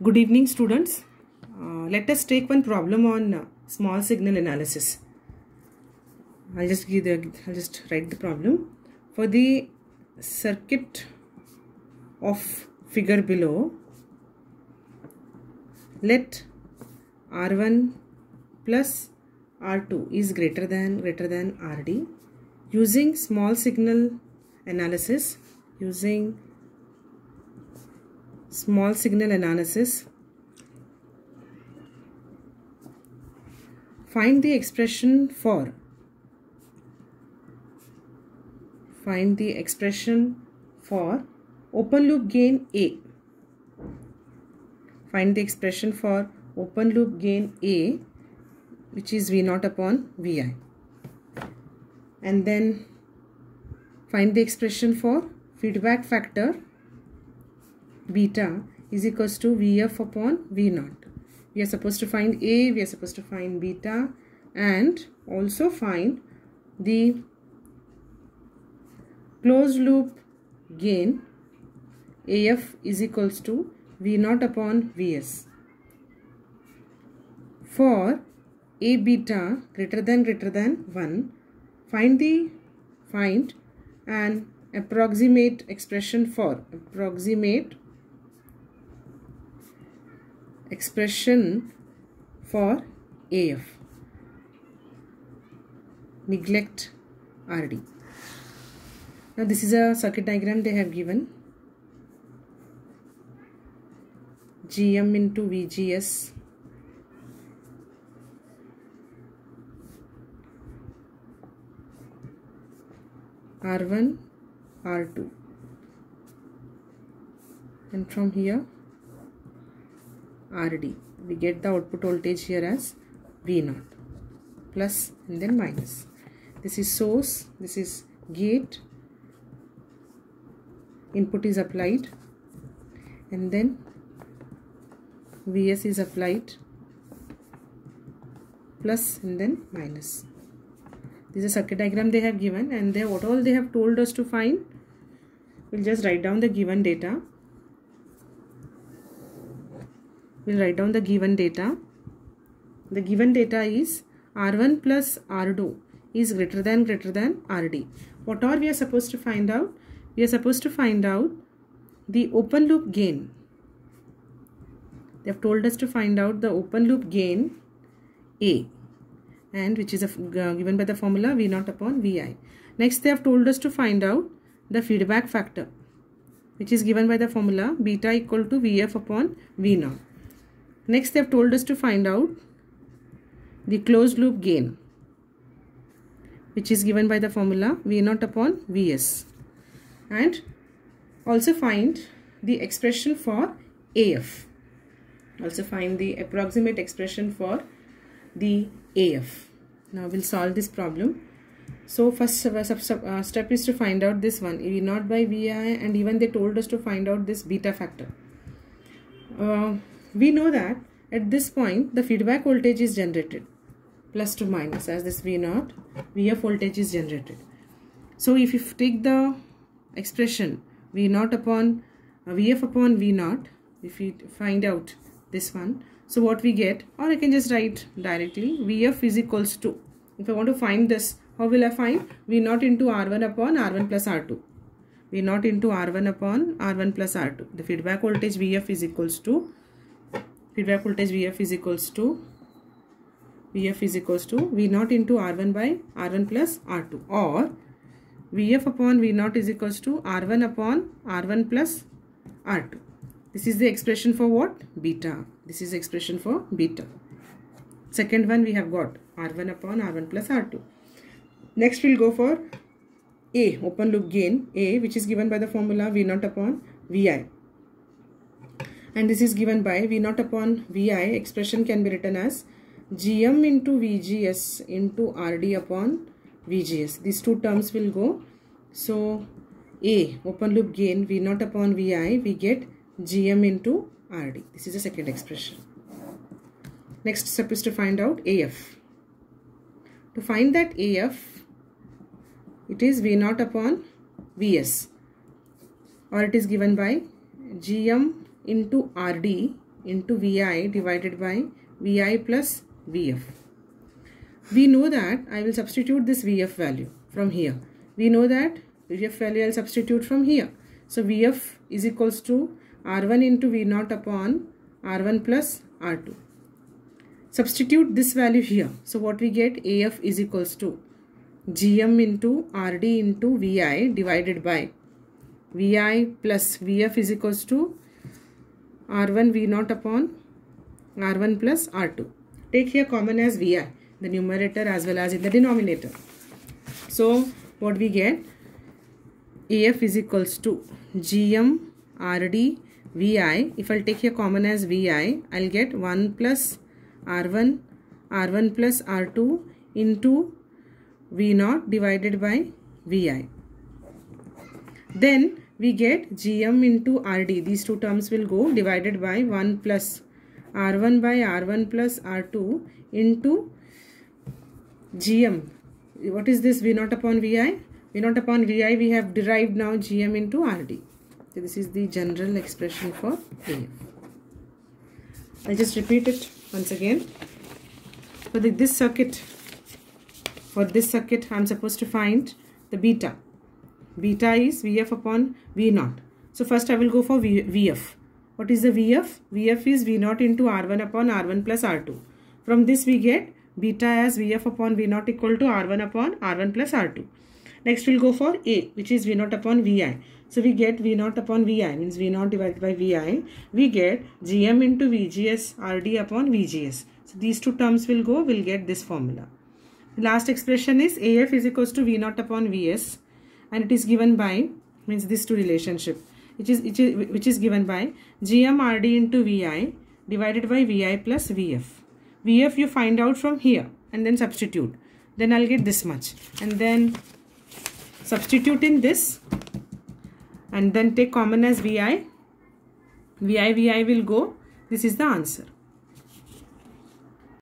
Good evening students. Uh, let us take one problem on uh, small signal analysis. I'll just give the I'll just write the problem. For the circuit of figure below, let R1 plus R2 is greater than greater than RD using small signal analysis using small signal analysis. Find the expression for. Find the expression for open loop gain A. Find the expression for open loop gain A which is V naught upon Vi and then find the expression for feedback factor beta is equals to Vf upon V naught. We are supposed to find A, we are supposed to find beta and also find the closed loop gain AF is equals to V naught upon Vs. For A beta greater than greater than 1, find the find an approximate expression for approximate expression for AF. Neglect RD. Now this is a circuit diagram they have given. GM into VGS R1 R2 and from here RD. We get the output voltage here as V0 plus and then minus. This is source, this is gate, input is applied and then Vs is applied plus and then minus. This is a circuit diagram they have given and they what all they have told us to find. We'll just write down the given data we'll write down the given data. The given data is R1 plus R2 is greater than greater than RD. What are we are supposed to find out? We are supposed to find out the open loop gain. They have told us to find out the open loop gain A and which is a, uh, given by the formula V naught upon Vi. Next they have told us to find out the feedback factor which is given by the formula beta equal to Vf upon V naught. Next they have told us to find out the closed loop gain which is given by the formula V naught upon Vs and also find the expression for AF. Also find the approximate expression for the AF. Now we'll solve this problem. So first uh, step is to find out this one V naught by Vi and even they told us to find out this beta factor. Uh, we know that at this point the feedback voltage is generated. Plus to minus as this V naught Vf voltage is generated. So if you take the expression V naught upon uh, Vf upon V naught if we find out this one so what we get or I can just write directly Vf is equals to if I want to find this how will I find? V naught into R1 upon R1 plus R2 V naught into R1 upon R1 plus R2 the feedback voltage Vf is equals to feedback voltage Vf is equals to Vf is equals to V naught into R1 by R1 plus R2 or Vf upon V naught is equals to R1 upon R1 plus R2. This is the expression for what? Beta. This is expression for beta. Second one we have got R1 upon R1 plus R2. Next we'll go for A, open loop gain A which is given by the formula V naught upon Vi and this is given by V naught upon Vi expression can be written as Gm into VGS into RD upon VGS. These two terms will go. So A open loop gain V naught upon Vi we get Gm into RD. This is the second expression. Next step is to find out AF. To find that AF it is V naught upon Vs or it is given by Gm into RD into Vi divided by Vi plus Vf. We know that I will substitute this Vf value from here. We know that Vf value I'll substitute from here. So Vf is equals to R1 into V0 upon R1 plus R2. Substitute this value here. So what we get AF is equals to GM into RD into VI divided by VI plus VF is equals to R1 V0 upon R1 plus R2. Take here common as VI, the numerator as well as in the denominator. So what we get AF is equals to GM RD VI. If I'll take here common as VI, I'll get 1 plus R1 R1 plus R2 into V0 divided by Vi. Then we get Gm into Rd. These two terms will go divided by 1 plus R1 by R1 plus R2 into Gm. What is this V0 upon Vi? V0 upon Vi we have derived now Gm into Rd. So this is the general expression for AF. I'll just repeat it once again. For the, this circuit, for this circuit I'm supposed to find the beta. Beta is Vf upon V0. So first I will go for v, Vf. What is the Vf? Vf is V0 into R1 upon R1 plus R2. From this we get beta as Vf upon V0 equal to R1 upon R1 plus R2. Next we'll go for A which is V0 upon Vi. So we get V0 upon Vi means V0 divided by Vi. We get Gm into VGS RD upon VGS. So these two terms will go, we'll get this formula. The last expression is AF is equals to V0 upon Vs and it is given by, means this two relationship, which is, which is, which is given by Gm RD into Vi divided by Vi plus Vf. Vf you find out from here and then substitute. Then I'll get this much. And then substitute in this and then take common as Vi. Vi, Vi will go. This is the answer.